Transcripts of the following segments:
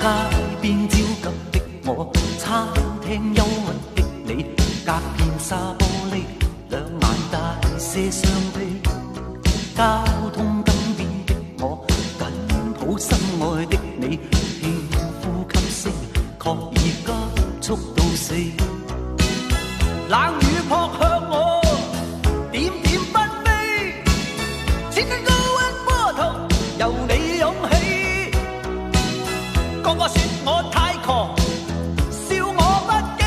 街边焦急的我，餐厅忧郁的你，隔片沙玻璃，两眼带些伤悲。交通灯边的我，紧抱心爱的你，轻呼吸声，确已急速到死。冷雨扑向我，点点纷飞，千斤高温波涛由你涌起。个个说我太狂，笑我不羁，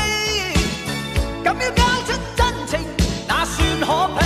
敢要交出真情，那算可鄙？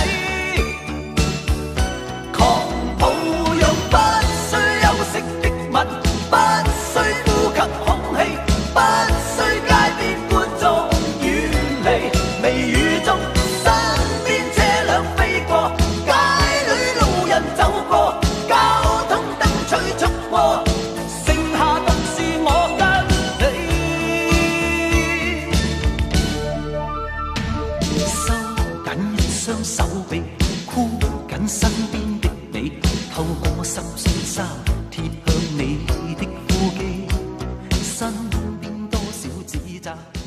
将手臂箍紧身边的你，透过湿心碎纱贴向你的呼肌，身边多少指责。